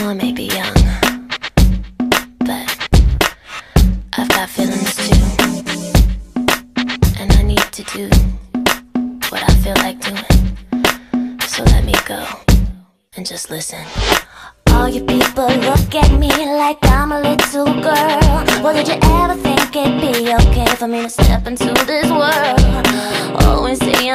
know I may be young, but I've got feelings too. And I need to do what I feel like doing. So let me go and just listen. All you people look at me like I'm a little girl. Well, did you ever think it'd be okay for me to step into this world? Always saying,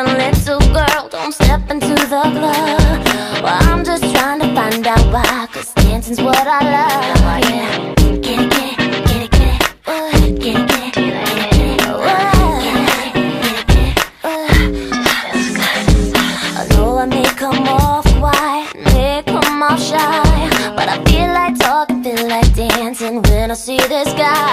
dancing's what I love. Yeah. Get it, get it, get it, get it. Uh, Get it, get it, come off white, may come off shy, but I feel like talking, feel like dancing when I see this guy.